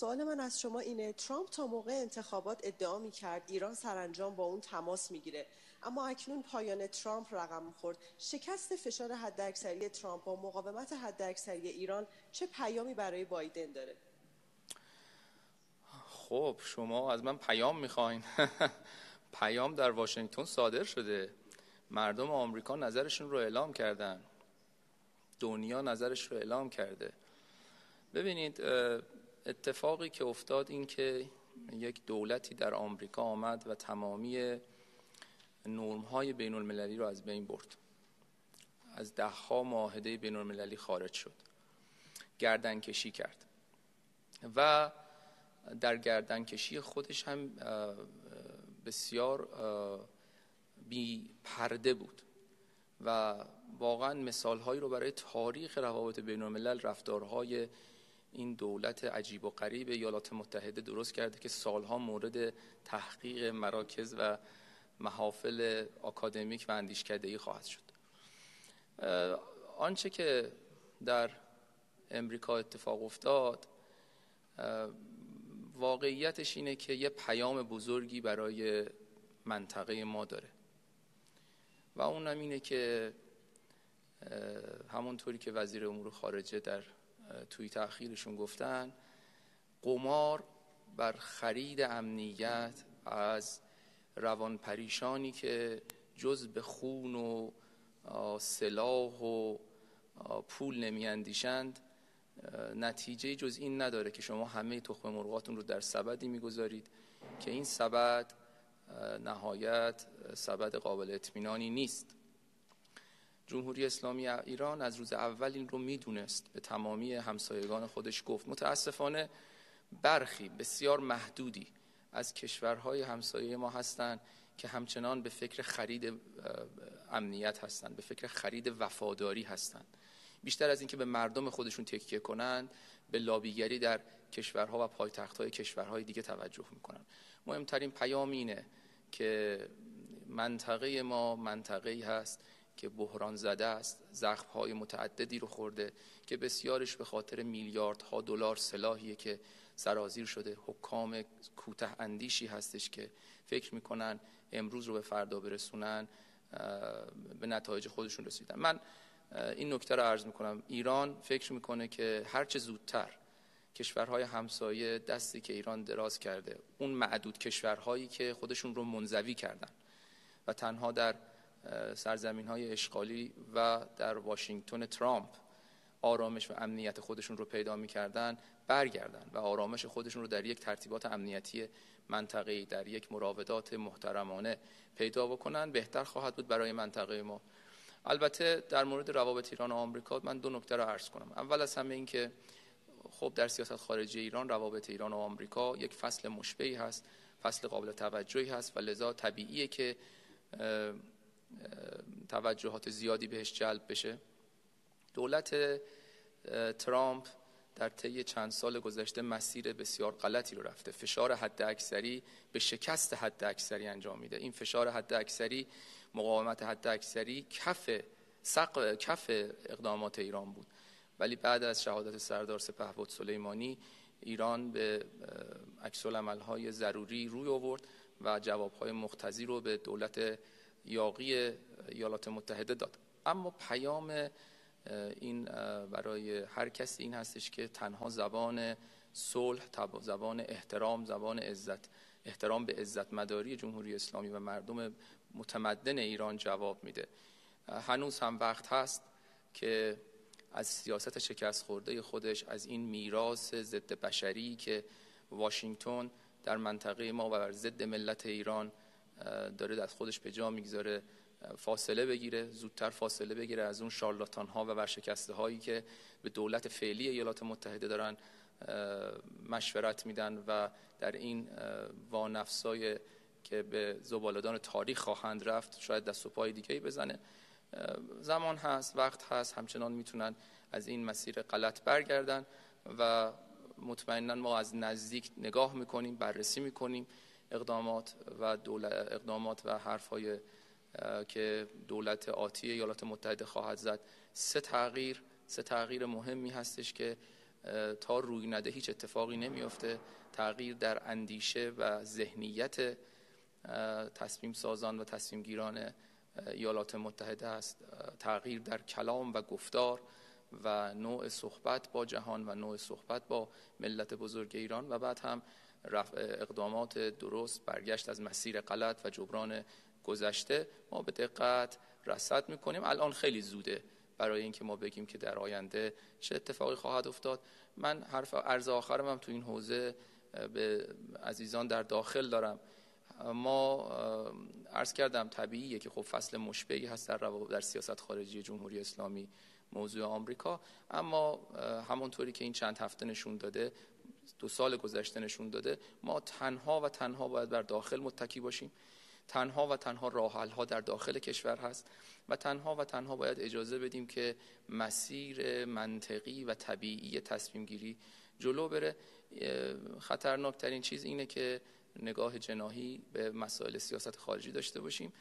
سوال من از شما اینه ترامپ تا موقع انتخابات ادعا می کرد ایران سرانجام با اون تماس می‌گیره اما اکنون پایان ترامپ رقم خورد. شکست فشار حداکثری ترامپ با مقاومت حداکثری ایران چه پیامی برای بایدن داره؟ خب شما از من پیام می‌خواین. پیام در واشنگتن صادر شده. مردم آمریکا نظرشون رو اعلام کردن. دنیا نظرش رو اعلام کرده. ببینید اتفاقی که افتاد این که یک دولتی در آمریکا آمد و تمامی نرم های بین المللی رو از بین برد. از ده ها معاهده بین المللی خارج شد. گردن کشی کرد. و در گردن کشی خودش هم بسیار بی پرده بود و واقعا مثال هایی رو برای تاریخ روابط بین الملل رفتارهای این دولت عجیب و غریب ایالات متحده درست کرده که سالها مورد تحقیق مراکز و محافل آکادمیک و ای خواهد شد. آنچه که در امریکا اتفاق افتاد واقعیتش اینه که یه پیام بزرگی برای منطقه ما داره. و اونم اینه که همونطوری که وزیر امور خارجه در توی تأخیرشون گفتن قمار بر خرید امنیت از روان پریشانی که جز به خون و سلاح و پول نمیاندیشند نتیجه جز این نداره که شما همه تخم مرغاتون رو در سبدی می‌گذارید که این سبد نهایت سبد قابل اطمینانی نیست. جمهوری اسلامی ایران از روز اول این رو می‌دونست به تمامی همسایگان خودش گفت. متاسفانه برخی بسیار محدودی از کشورهای همسایه ما هستند که همچنان به فکر خرید امنیت هستند به فکر خرید وفاداری هستند. بیشتر از اینکه به مردم خودشون تکیه کنند به لابیگری در کشورها و پایتختهای کشورهای دیگه توجه می‌کنن مهمترین پیام اینه که منطقه ما منطقه هست که بحران زده است زخم های متعددی رو خورده که بسیارش به خاطر میلیاردها دلار سلاحیه که سرازیر شده. حکام کوته اندیشی هستش که فکر می‌کنن امروز رو به فردا برسونن به نتایج خودشون رسیدن. من این نکته رو عرض می‌کنم. ایران فکر می‌کنه که هرچه زودتر کشورهای همسایه دستی که ایران دراز کرده اون معدود کشورهایی که خودشون رو منزوی کردن و تنها در سرزمین های اشغالی و در واشنگتن ترامپ آرامش و امنیت خودشون رو پیدا می‌کردن برگردن و آرامش خودشون رو در یک ترتیبات امنیتی منطقه‌ای در یک مراودات محترمانه پیدا بکنن. بهتر خواهد بود برای منطقه ما. البته در مورد روابط ایران و آمریکا من دو نکته رو عرض کنم. اول از همه این که خب در سیاست خارجی ایران روابط ایران و آمریکا یک فصل مشبهی هست فصل قابل توجهی هست و لذا طبیعیه که توجهات زیادی بهش جلب بشه. دولت ترامپ در طی چند سال گذشته مسیر بسیار غلطی رو رفته. فشار حد اکثری به شکست حد اکثری انجام میده. این فشار حد اکثری مقاومت حد اکثری کف سق... کف اقدامات ایران بود. ولی بعد از شهادت سردار سپهبد سلیمانی ایران به عکس ضروری روی آورد و جوابهای مختزی رو به دولت یاقی ایالات متحده داد. اما پیام این برای هر کسی این هستش که تنها زبان صلح زبان احترام زبان عزت احترام به عزت مداری جمهوری اسلامی و مردم متمدن ایران جواب میده. هنوز هم وقت هست که از سیاست شکست خورده خودش از این میراث ضد بشری که واشنگتن در منطقه ما و بر ضد ملت ایران داره از خودش به جا می‌گذاره فاصله بگیره زودتر فاصله بگیره از اون شارلاتان ها و ورشکسته هایی که به دولت فعلی ایالات متحده دارن مشورت میدن و در این وانفسای که به زبالدان تاریخ خواهند رفت شاید دست و پای دیگه بزنه. زمان هست وقت هست همچنان می‌تونن از این مسیر غلط برگردن و مطمئنا ما از نزدیک نگاه می‌کنیم بررسی می‌کنیم. اقدامات و اقدامات و حرفهای که دولت آتی ایالات متحده خواهد زد. سه تغییر سه تغییر مهمی هستش که تا روی نده هیچ اتفاقی نمیافته. تغییر در اندیشه و ذهنیت تصمیم سازان و تصمیم گیران ایالات متحده است. تغییر در کلام و گفتار و نوع صحبت با جهان و نوع صحبت با ملت بزرگ ایران و بعد هم اقدامات درست برگشت از مسیر غلط و جبران گذشته ما به دقت رصد می‌کنیم. الان خیلی زوده برای اینکه ما بگیم که در آینده چه اتفاقی خواهد افتاد. من حرف عرض آخرم هم تو این حوزه به عزیزان در داخل دارم. ما عرض کردم طبیعیه که خب فصل مشبهی هست در, در سیاست خارجی جمهوری اسلامی موضوع آمریکا. اما همونطوری که این چند هفته نشون داده دو سال گذشته نشون داده ما تنها و تنها باید بر داخل متکی باشیم. تنها و تنها راه ها در داخل کشور هست و تنها و تنها باید اجازه بدیم که مسیر منطقی و طبیعی تصمیم گیری جلو بره. خطرناکترین چیز اینه که نگاه جناهی به مسائل سیاست خارجی داشته باشیم.